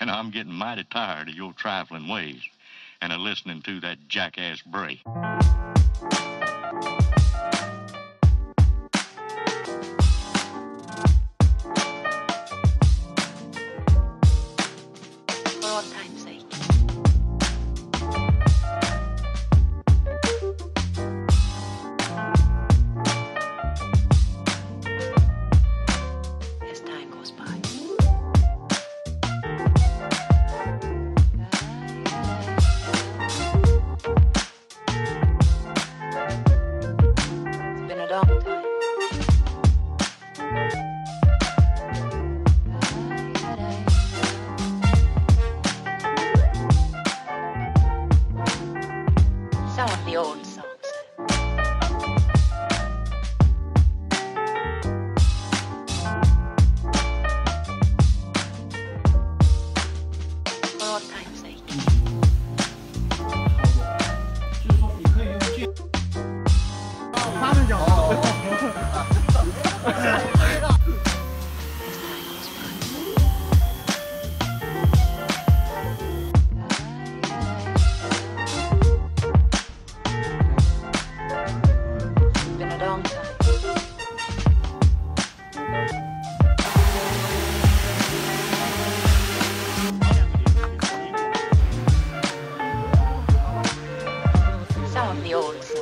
and I'm getting mighty tired of your trifling ways and of listening to that jackass Bray. time goes by. 귀여운 사운드. Oh. the old.